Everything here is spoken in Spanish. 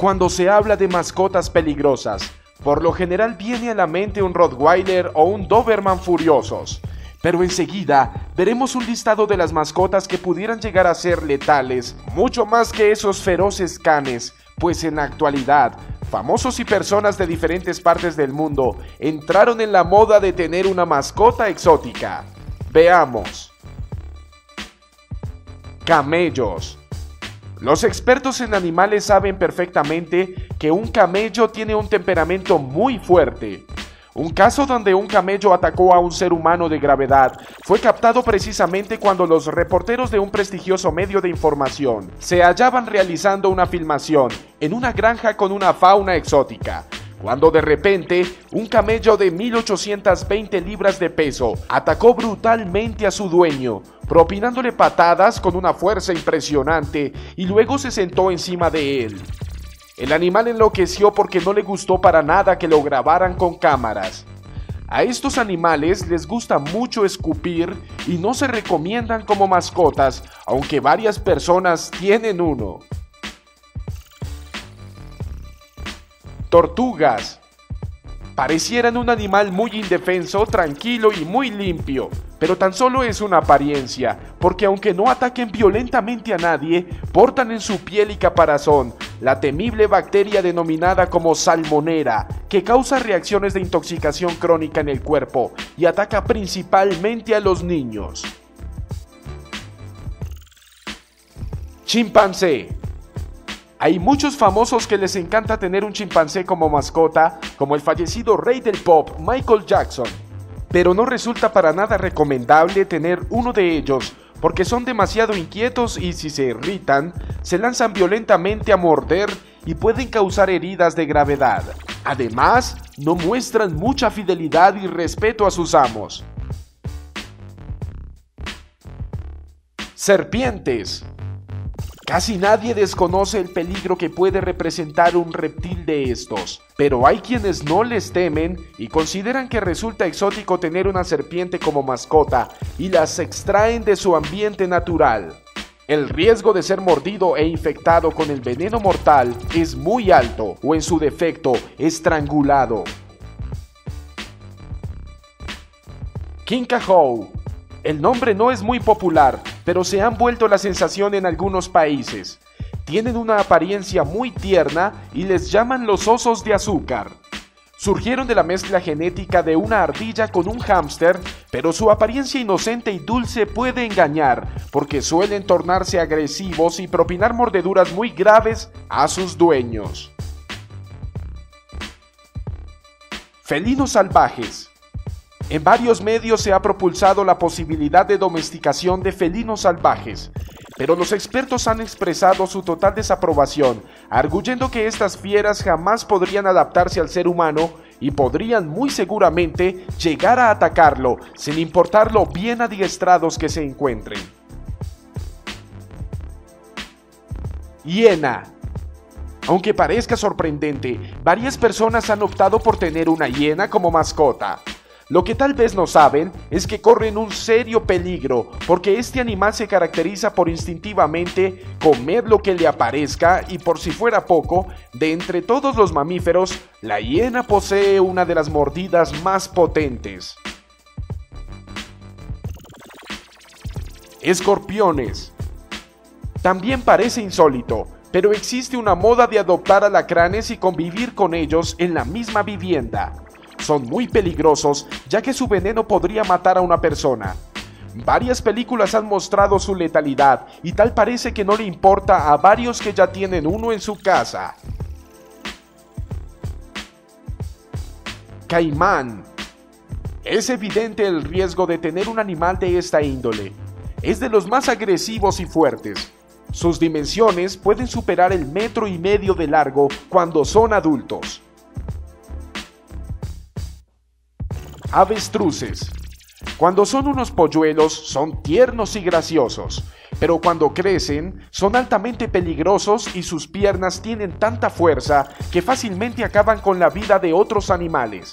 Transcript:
Cuando se habla de mascotas peligrosas, por lo general viene a la mente un Rottweiler o un Doberman furiosos. Pero enseguida veremos un listado de las mascotas que pudieran llegar a ser letales, mucho más que esos feroces canes, pues en la actualidad, famosos y personas de diferentes partes del mundo entraron en la moda de tener una mascota exótica. Veamos. Camellos. Los expertos en animales saben perfectamente que un camello tiene un temperamento muy fuerte. Un caso donde un camello atacó a un ser humano de gravedad fue captado precisamente cuando los reporteros de un prestigioso medio de información se hallaban realizando una filmación en una granja con una fauna exótica cuando de repente un camello de 1820 libras de peso atacó brutalmente a su dueño, propinándole patadas con una fuerza impresionante y luego se sentó encima de él. El animal enloqueció porque no le gustó para nada que lo grabaran con cámaras. A estos animales les gusta mucho escupir y no se recomiendan como mascotas, aunque varias personas tienen uno. Tortugas. Parecieran un animal muy indefenso, tranquilo y muy limpio, pero tan solo es una apariencia, porque aunque no ataquen violentamente a nadie, portan en su piel y caparazón la temible bacteria denominada como salmonera, que causa reacciones de intoxicación crónica en el cuerpo y ataca principalmente a los niños. Chimpancé. Hay muchos famosos que les encanta tener un chimpancé como mascota, como el fallecido rey del pop Michael Jackson. Pero no resulta para nada recomendable tener uno de ellos, porque son demasiado inquietos y si se irritan, se lanzan violentamente a morder y pueden causar heridas de gravedad. Además, no muestran mucha fidelidad y respeto a sus amos. Serpientes. Casi nadie desconoce el peligro que puede representar un reptil de estos, pero hay quienes no les temen y consideran que resulta exótico tener una serpiente como mascota y las extraen de su ambiente natural. El riesgo de ser mordido e infectado con el veneno mortal es muy alto o en su defecto estrangulado. Kinkajou. El nombre no es muy popular, pero se han vuelto la sensación en algunos países. Tienen una apariencia muy tierna y les llaman los osos de azúcar. Surgieron de la mezcla genética de una ardilla con un hámster, pero su apariencia inocente y dulce puede engañar, porque suelen tornarse agresivos y propinar mordeduras muy graves a sus dueños. Felinos salvajes. En varios medios se ha propulsado la posibilidad de domesticación de felinos salvajes, pero los expertos han expresado su total desaprobación, arguyendo que estas fieras jamás podrían adaptarse al ser humano y podrían muy seguramente llegar a atacarlo, sin importar lo bien adiestrados que se encuentren. Hiena. Aunque parezca sorprendente, varias personas han optado por tener una hiena como mascota. Lo que tal vez no saben es que corren un serio peligro porque este animal se caracteriza por instintivamente comer lo que le aparezca y por si fuera poco, de entre todos los mamíferos, la hiena posee una de las mordidas más potentes. Escorpiones. También parece insólito, pero existe una moda de adoptar alacranes y convivir con ellos en la misma vivienda son muy peligrosos ya que su veneno podría matar a una persona. Varias películas han mostrado su letalidad y tal parece que no le importa a varios que ya tienen uno en su casa. Caimán. Es evidente el riesgo de tener un animal de esta índole. Es de los más agresivos y fuertes. Sus dimensiones pueden superar el metro y medio de largo cuando son adultos. Avestruces. Cuando son unos polluelos son tiernos y graciosos, pero cuando crecen son altamente peligrosos y sus piernas tienen tanta fuerza que fácilmente acaban con la vida de otros animales.